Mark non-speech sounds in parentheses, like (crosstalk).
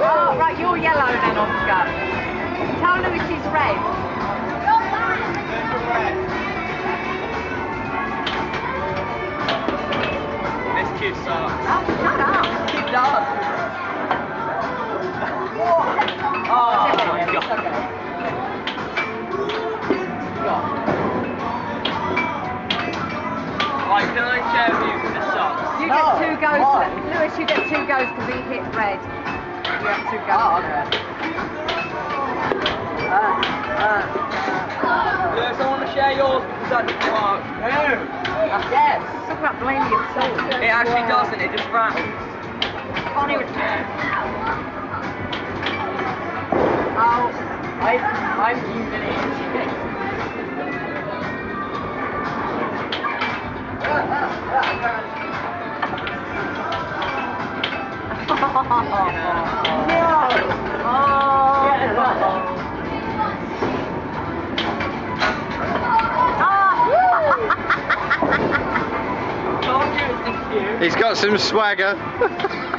Oh, yellow then, Oscar. Tell Lewis she's red. This kid sucks. Oh, shut up. He does. Oh my god. Right, can I share with you for the socks? You No, get two goes. why? Lewis, you get two goes because he hit red. Oh. Uh, uh, Lewis, I want to share yours because that doesn't work. uh, yes. Talk about blaming yourself. It actually doesn't, it just rattles. Can't even. Oh, I, I'm humiliated. (laughs) He's got some swagger. (laughs)